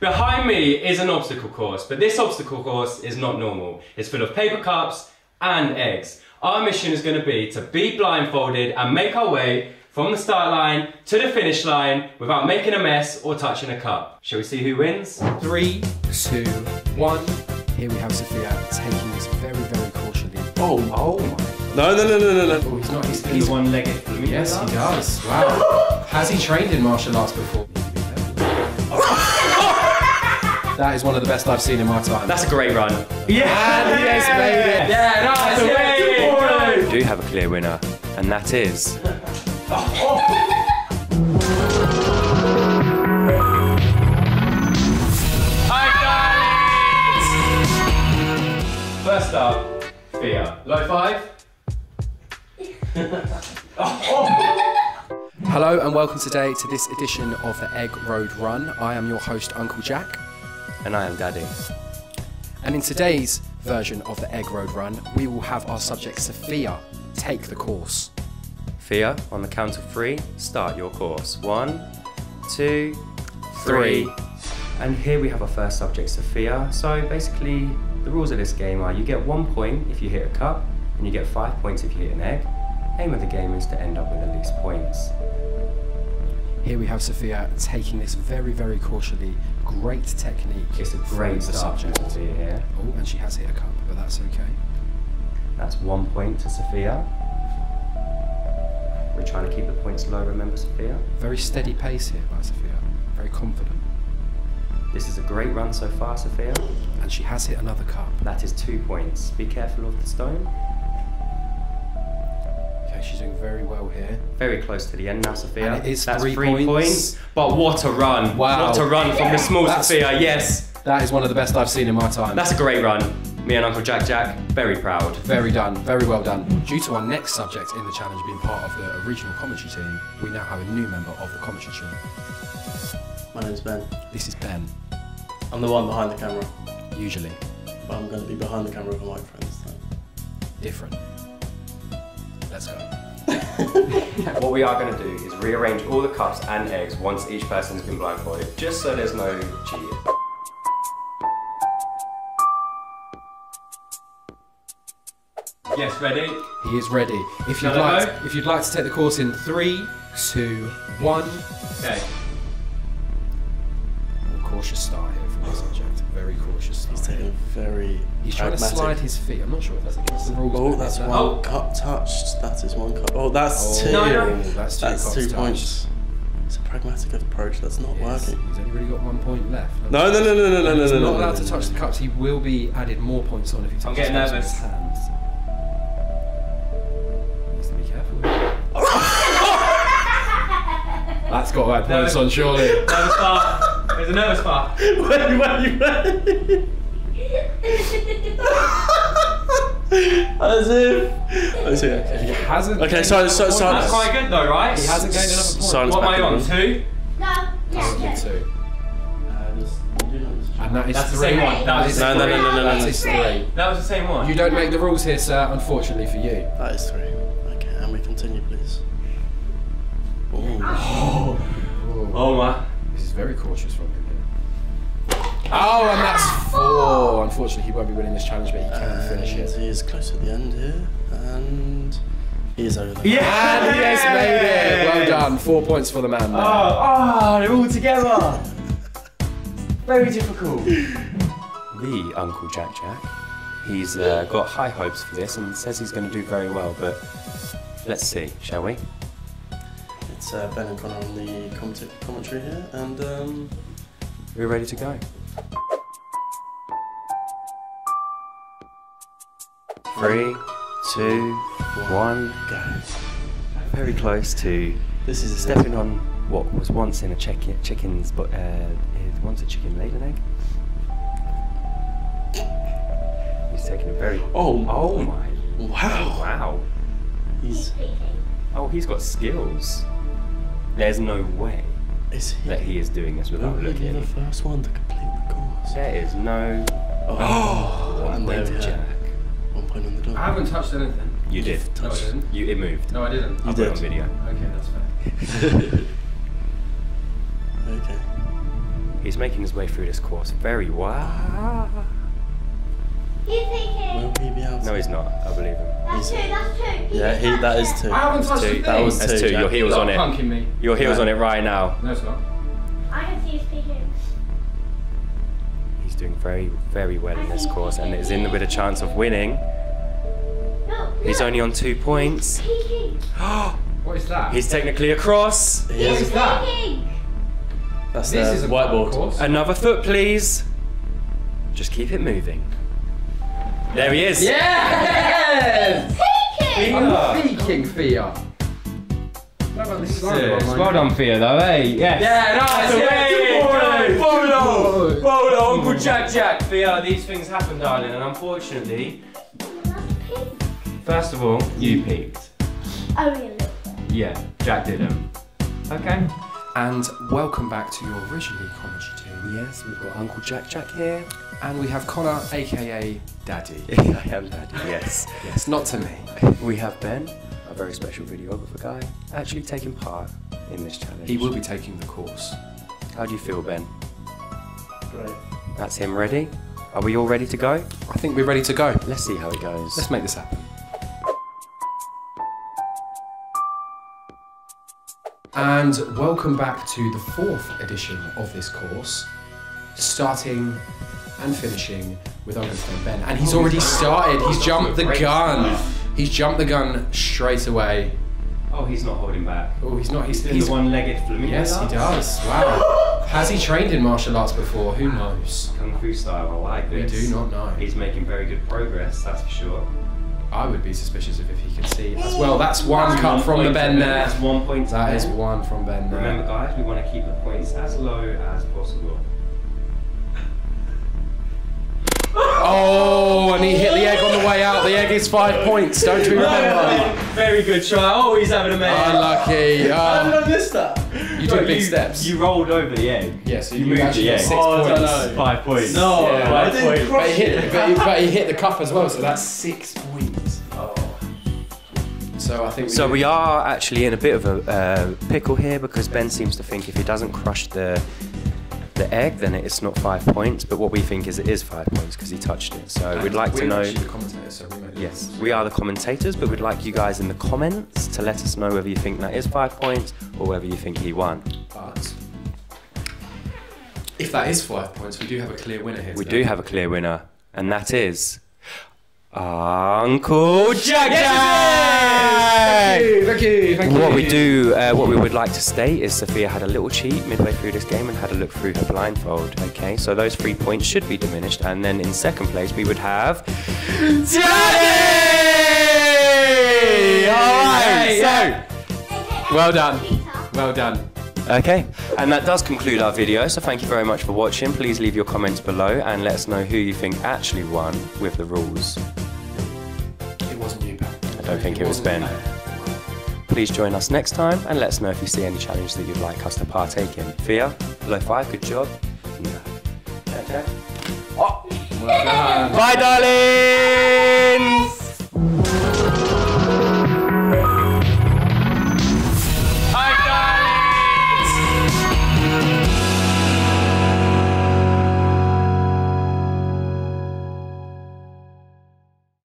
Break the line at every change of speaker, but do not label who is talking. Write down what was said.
Behind me is an obstacle course, but this obstacle course is not normal. It's full of paper cups and eggs. Our mission is going to be to be blindfolded and make our way from the start line to the finish line without making a mess or touching a cup. Shall we see who wins?
Three, two, one. Here we have Sophia taking this very, very cautiously.
Oh,
Oh my.
no, no, no, no, no, no.
Oh, he's not. He's,
He's
he's
one-legged.
Yes, he does. Wow. Has he trained in martial arts before? That is one of the best I've seen in my time.
That's a great run. Yeah!
And he has made it.
Yeah, nice!
Yay!
We do have a clear winner, and that is... Hi, darlings! First up, Thea. Low five?
Hello and welcome today to this edition of the Egg Road Run. I am your host, Uncle Jack.
And I am Daddy.
And in today's version of the Egg Road Run, we will have our subject Sophia take the course.
Thea, on the count of three, start your course. One, two, three. And here we have our first subject, Sophia. So basically, the rules of this game are you get one point if you hit a cup, and you get five points if you hit an egg. Aim of the game is to end up with the least points.
Here we have Sophia taking this very, very cautiously. Great technique.
It's a great
the
start
subject.
Sophia here.
Oh, and she has hit a cup, but that's okay.
That's one point to Sophia. We're trying to keep the points low, remember, Sophia?
Very steady pace here by Sophia. Very confident.
This is a great run so far, Sophia.
And she has hit another cup.
That is two points. Be careful of the stone.
Okay, doing very well here.
Very close to the end now, Sophia.
And it is
That's
three
three,
points.
points. But what a run!
Wow.
What a run from the small
That's-
Sophia. Yes,
That is one of the best I've seen in my time.
that's a great run. Me and Uncle Jack Jack, very proud.
Very done, very well done. Due to our next subject in the challenge being part of the original commentary team, we now have a new member of the commentary team.
My name's Ben.
This is Ben,
I'm the one behind the camera,
usually
but I'm going to be behind the camera with a microphone this time.
different. Let's go.
What we are going to do is rearrange all the cups and eggs once each person has been blindfolded, just so there's no cheating. Yes, ready?
He is ready. If you'd
Shall I
like,
go?
if you'd like to take the course in three, two, one.
Okay.
Cautious start here from the subject. Very cautious
He's taking very
He's trying to
pragmatic-
slide his feet. I'm not sure if that's against the rules.
Oh, that's
that-
one
Oh.
cup touched. That is one cup. Oh, that's
Oh,
two.
No, no.
That's two,
That's two points. It's a pragmatic approach. That's not
Yes,
working.
He's only really got one point left.
No, no, no, no, no, no,
He's
no,
not allowed to touch the cups. He will be added more points on if he touches
I'm getting nervous.
hands. Be careful. That's got right points on, surely.
Nervous. There's a nervous part.
Wait, wait, wait. As if. As
He hasn't.
Okay,
gained
so- so- so-
That's quite good though, right?
He hasn't gained another point.
Silence
What am I
back
on? Two?
No,
Hasn't
yeah, yeah.
two.
Uh, this- you do know this.
And that is
That's the
three.
same one. That was
is
the
No, no,
three.
no, no, no, no,
That
no.
is three.
That was the same one.
You don't make the rules here, sir, unfortunately for you.
That is three. Okay, and we continue, please. Oh.
Oh my.
This is very cautious from him here. Oh, and that's four. Unfortunately, he won't be winning this challenge, but he can finish it.
he is close at the end here, and he is over.
Yeah!
And he has made it. Well done. Four points for the man there.
Oh, oh, they're all together. Very difficult. The Uncle Jack Jack. He's uh, got high hopes for this and says he's going to do very well, but let's see, shall we?
It's uh, Ben and Connor on the comment- commentary here, and um,
We're ready to go. Three, two, one.
go.
Very close to
This is
stepping on what was once in a chicken, chicken's, but uh, it- once a chicken laid an egg. He's taking a very.
Oh,
Oh my!
Wow.
Wow!
He's
Oh, he's got skills. There's no way
is he?
that he is doing this
Will
without
he be
looking.
the first one to complete the course?
There is no.
Oh,
One
and there
point
we
to
have
Jack.
one point on the dot.
I haven't touched anything.
You did.
You've
No, I didn't.
You it moved.
No, I didn't.
I'll
You
put it on
did.
video.
Okay, that's fair.
Okay.
He's making his way through this course very well.
He's peeking.
Will he be able?
No, he's not. I believe him.
That's two, that's two.
Yeah, he, that is two.
I haven't touched
two.
That
thing.
was
That's
two.
two. Your heel's
Stop
on it.
me.
Your heel's
No.
on it right now.
No, it's not.
I can see he's peeking.
He's doing very, very well in this course and is in with a chance of winning.
No,
He's only on two points.
What is that?
He's technically across.
He
What
is.
is that?
That's
This
the
is a
whiteboard.
Another foot, please. Just keep it moving. There he is.
Yes!
Peeking.
I'm peeking, Thea. What about this slander on my
Well
name?
done, Thea, though, hey? Yes.
Yeah, nice. Yeah, good boy.
Well
Good
done.
boy.
Uncle Jack Jack. Thea, these things happen, darling, and unfortunately,
That's pink.
first of all, you peaked.
Oh, Only a little bit.
Yeah, Jack didn't. Okay.
And welcome back to your originally comedy team.
Yes, we've got Uncle Jack Jack here.
And we have Connor, aka Daddy.
I am Daddy, yes.
Yes, not to me.
We have Ben, a very special videographer guy, actually taking part in this challenge.
He will be taking the course.
How do you feel, Ben?
Great.
That's him ready? Are we all ready to go?
I think we're ready to go.
Let's see how it goes.
Let's make this happen. And welcome back to the fourth edition of this course, starting and finishing with Uncle friend Ben. And he's already oh, started. He's jumped the gun. He's jumped the gun straight away.
Oh, he's not holding back.
Oh, he's not. He's,
He's,
he's
the one-legged flamingo.
Yes, he does. Wow. Has he trained in martial arts before? Who knows?
Kung Fu style, I like
We
this.
do not know.
He's making very good progress, that's for sure.
I would be suspicious of if he could see as well. That's one cut from the Ben there.
That's one point
That is one from Ben there.
Remember, guys, we want to keep the points as low as possible.
Oh, and he hit the egg on the way out. The egg is five points. Don't you remember?
Very good try. Oh, he's having a man.
Unlucky. Oh,
I uh, miss that?
You took big steps.
You rolled over the egg.
yeah, so
you
you,
moved the egg.
six
Oh, I don't
points.
Five points.
No,
Yeah.
I didn't
Five
But
crush
he, hit, but, he, but he hit the cup as well, so that's six points. So I think.
So we are actually in a bit of a uh, pickle here because Ben seems to think if he doesn't crush the the egg, then it's not five points. But what we think is it is five points because he touched it. So we'd
And
like to
we're
know.
Actually the commentators, so we make the
Yes, we are the commentators, but we'd like you guys in the comments to let us know whether you think that is five points or whether you think he won.
But if that is five points, we do have a clear winner here.
We
today.
do have a clear winner, and that is Uncle Jack
Thank you, thank you, thank you.
What we do, uh, what we would like to state is Sophia had a little cheat midway through this game and had a look through her blindfold. Okay, so those three points should be diminished, and then in second place we would have Daddy. All right, so.
Well done. Well done.
Okay, and that does conclude our video. So thank you very much for watching. Please leave your comments below and let us know who you think actually won with the rules.
It wasn't you, Ben.
I don't think it was
wasn't
Ben. Please join us next time and let us know if you see any challenge that you'd like us to partake in. Fia, low five, good job. No. Okay.
Well.
Bye, darlings!